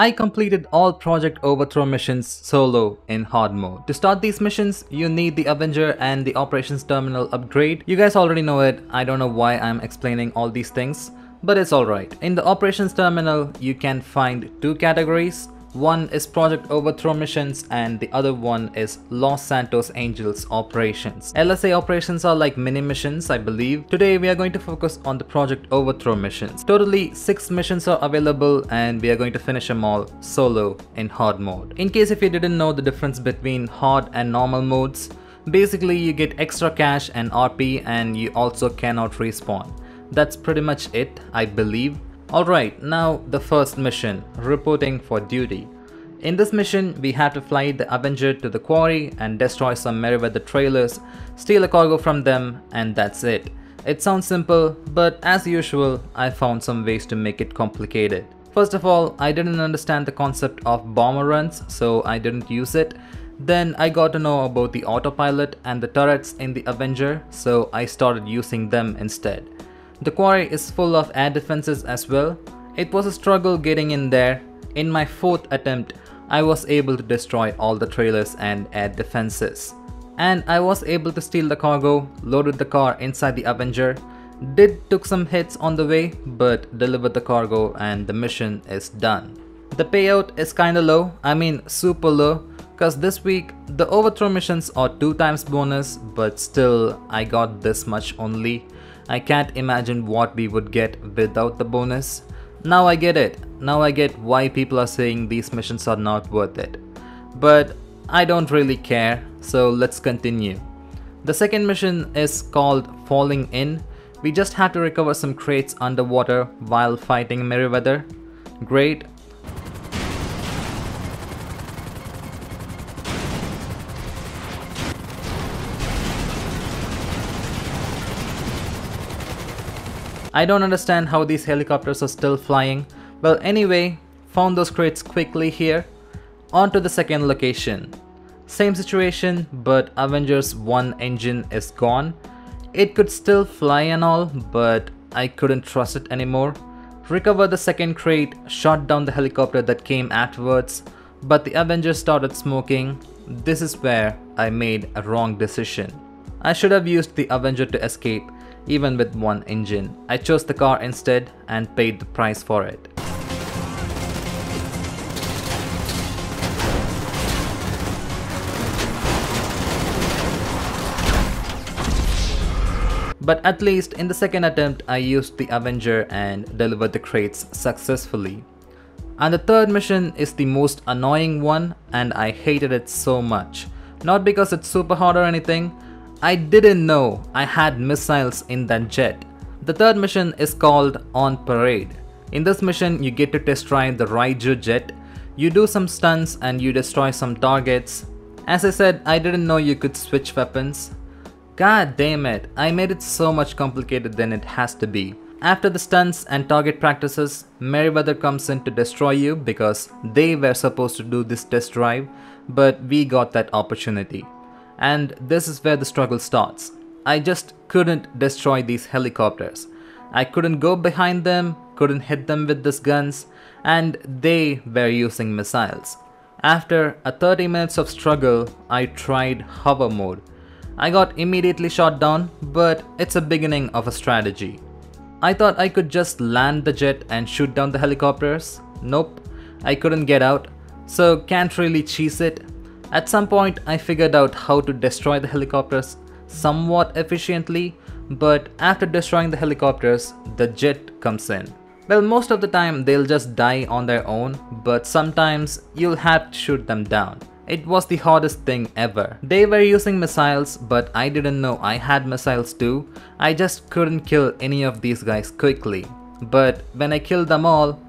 I completed all Project Overthrow missions solo in hard mode. To start these missions, you need the Avenger and the Operations Terminal upgrade. You guys already know it, I don't know why I'm explaining all these things, but it's alright. In the Operations Terminal, you can find two categories, one is Project Overthrow missions and the other one is Los Santos Angels operations. LSA operations are like mini missions I believe. Today we are going to focus on the Project Overthrow missions. Totally 6 missions are available and we are going to finish them all solo in hard mode. In case if you didn't know the difference between hard and normal modes, basically you get extra cash and RP and you also cannot respawn. That's pretty much it I believe. Alright, now the first mission, reporting for duty. In this mission, we have to fly the Avenger to the quarry and destroy some Merryweather trailers, steal a cargo from them, and that's it. It sounds simple, but as usual, I found some ways to make it complicated. First of all, I didn't understand the concept of bomber runs, so I didn't use it. Then I got to know about the autopilot and the turrets in the Avenger, so I started using them instead. The quarry is full of air defenses as well. It was a struggle getting in there. In my fourth attempt, I was able to destroy all the trailers and air defenses. And I was able to steal the cargo, loaded the car inside the Avenger, did took some hits on the way, but delivered the cargo and the mission is done. The payout is kinda low, I mean super low, cause this week the overthrow missions are 2 times bonus, but still I got this much only. I can't imagine what we would get without the bonus. Now I get it. Now I get why people are saying these missions are not worth it. But I don't really care, so let's continue. The second mission is called Falling In. We just have to recover some crates underwater while fighting Merryweather. Great, I don't understand how these helicopters are still flying. Well anyway, found those crates quickly here. On to the second location. Same situation, but Avengers 1 engine is gone. It could still fly and all, but I couldn't trust it anymore. Recovered the second crate, shot down the helicopter that came afterwards, but the Avengers started smoking. This is where I made a wrong decision. I should have used the Avenger to escape, even with one engine. I chose the car instead and paid the price for it. But at least in the second attempt I used the Avenger and delivered the crates successfully. And the third mission is the most annoying one and I hated it so much. Not because it's super hard or anything, I didn't know I had missiles in that jet. The third mission is called On Parade. In this mission, you get to test drive the Raiju jet. You do some stunts and you destroy some targets. As I said, I didn't know you could switch weapons. God damn it, I made it so much complicated than it has to be. After the stunts and target practices, Merryweather comes in to destroy you because they were supposed to do this test drive, but we got that opportunity and this is where the struggle starts. I just couldn't destroy these helicopters. I couldn't go behind them, couldn't hit them with these guns, and they were using missiles. After a 30 minutes of struggle, I tried hover mode. I got immediately shot down, but it's a beginning of a strategy. I thought I could just land the jet and shoot down the helicopters. Nope, I couldn't get out, so can't really cheese it at some point I figured out how to destroy the helicopters somewhat efficiently, but after destroying the helicopters, the jet comes in. Well, most of the time they'll just die on their own, but sometimes you'll have to shoot them down. It was the hardest thing ever. They were using missiles, but I didn't know I had missiles too. I just couldn't kill any of these guys quickly. But when I killed them all,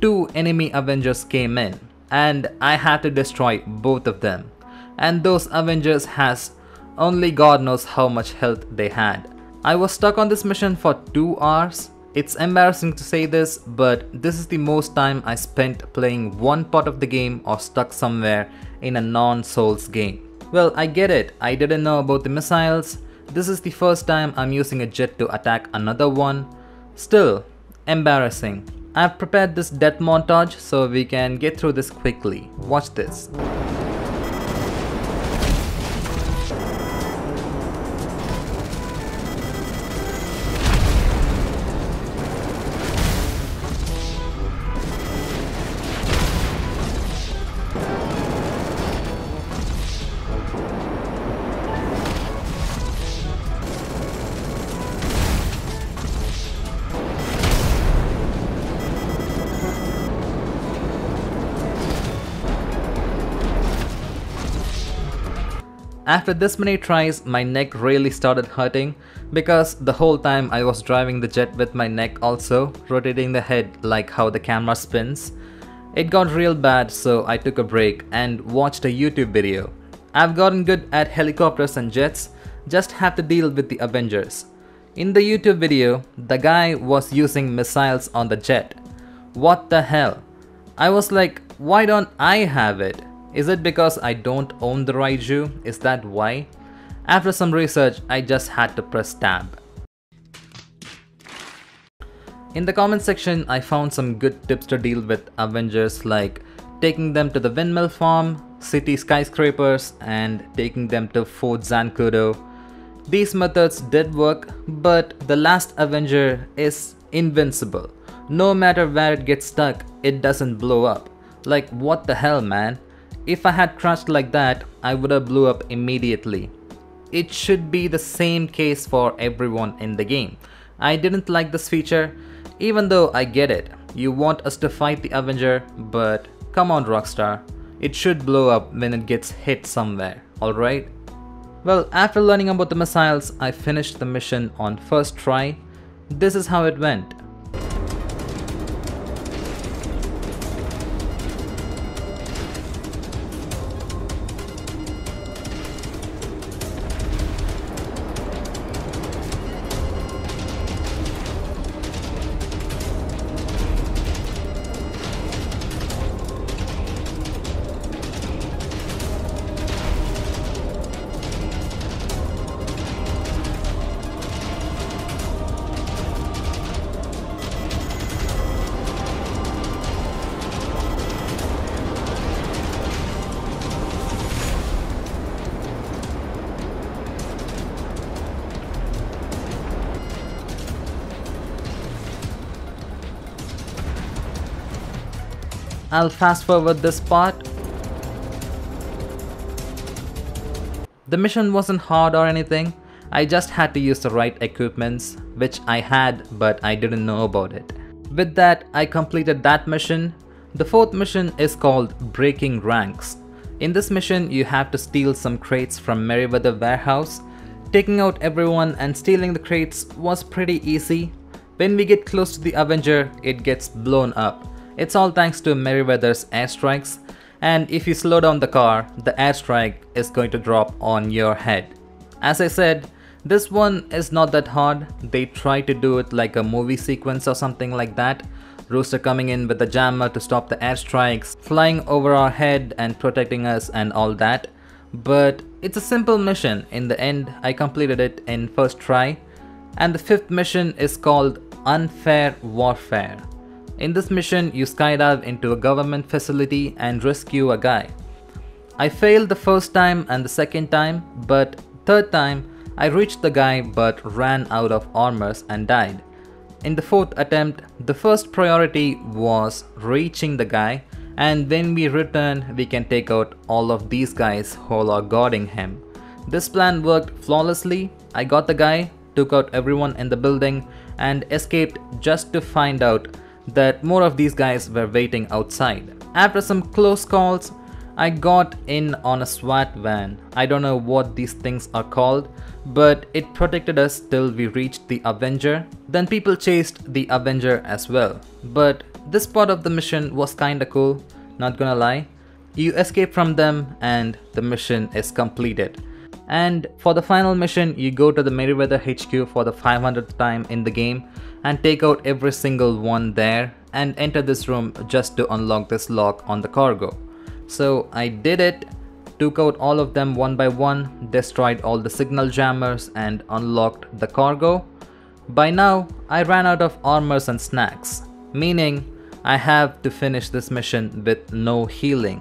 two enemy Avengers came in and I had to destroy both of them. And those Avengers has only God knows how much health they had. I was stuck on this mission for 2 hours. It's embarrassing to say this, but this is the most time I spent playing one part of the game or stuck somewhere in a non-Souls game. Well, I get it, I didn't know about the missiles. This is the first time I'm using a jet to attack another one. Still, embarrassing. I've prepared this death montage so we can get through this quickly. Watch this. After this many tries, my neck really started hurting because the whole time I was driving the jet with my neck also rotating the head like how the camera spins. It got real bad so I took a break and watched a YouTube video. I've gotten good at helicopters and jets, just have to deal with the Avengers. In the YouTube video, the guy was using missiles on the jet. What the hell? I was like, why don't I have it? Is it because I don't own the Raiju? Is that why? After some research, I just had to press tab. In the comment section, I found some good tips to deal with Avengers like taking them to the windmill farm, city skyscrapers, and taking them to Fort Zancudo. These methods did work, but the last Avenger is invincible. No matter where it gets stuck, it doesn't blow up. Like what the hell man? If I had crashed like that, I would have blew up immediately. It should be the same case for everyone in the game. I didn't like this feature, even though I get it. You want us to fight the Avenger, but come on Rockstar. It should blow up when it gets hit somewhere, alright? Well, after learning about the missiles, I finished the mission on first try. This is how it went. I'll fast forward this part. The mission wasn't hard or anything, I just had to use the right equipments, which I had but I didn't know about it. With that, I completed that mission. The fourth mission is called Breaking Ranks. In this mission, you have to steal some crates from Merryweather warehouse. Taking out everyone and stealing the crates was pretty easy. When we get close to the Avenger, it gets blown up. It's all thanks to Merryweather's airstrikes and if you slow down the car, the airstrike is going to drop on your head. As I said, this one is not that hard, they try to do it like a movie sequence or something like that. Rooster coming in with the jammer to stop the airstrikes, flying over our head and protecting us and all that. But it's a simple mission, in the end I completed it in first try. And the fifth mission is called Unfair Warfare. In this mission, you skydive into a government facility and rescue a guy. I failed the first time and the second time, but third time, I reached the guy but ran out of armors and died. In the fourth attempt, the first priority was reaching the guy and when we return, we can take out all of these guys who are guarding him. This plan worked flawlessly. I got the guy, took out everyone in the building and escaped just to find out that more of these guys were waiting outside. After some close calls, I got in on a SWAT van. I don't know what these things are called, but it protected us till we reached the Avenger. Then people chased the Avenger as well. But this part of the mission was kinda cool, not gonna lie. You escape from them and the mission is completed. And for the final mission, you go to the Merryweather HQ for the 500th time in the game and take out every single one there and enter this room just to unlock this lock on the cargo. So I did it, took out all of them one by one, destroyed all the signal jammers and unlocked the cargo. By now, I ran out of armors and snacks. meaning I have to finish this mission with no healing.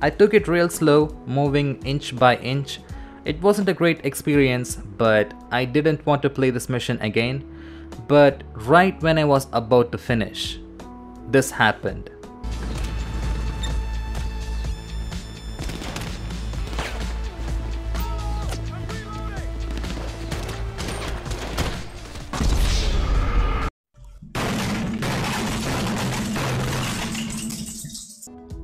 I took it real slow, moving inch by inch. It wasn't a great experience, but I didn't want to play this mission again. But right when I was about to finish, this happened.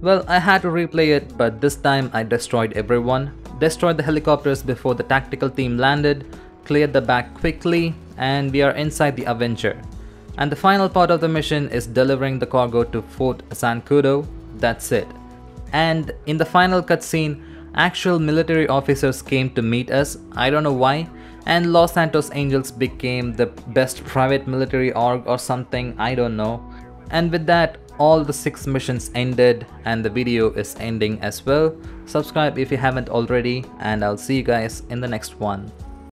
Well, I had to replay it, but this time I destroyed everyone, destroyed the helicopters before the tactical team landed, cleared the back quickly, and we are inside the Avenger. And the final part of the mission is delivering the cargo to Fort Zancudo, that's it. And in the final cutscene, actual military officers came to meet us, I don't know why, and Los Santos Angels became the best private military org or something, I don't know. And with that, all the 6 missions ended and the video is ending as well. Subscribe if you haven't already and I'll see you guys in the next one.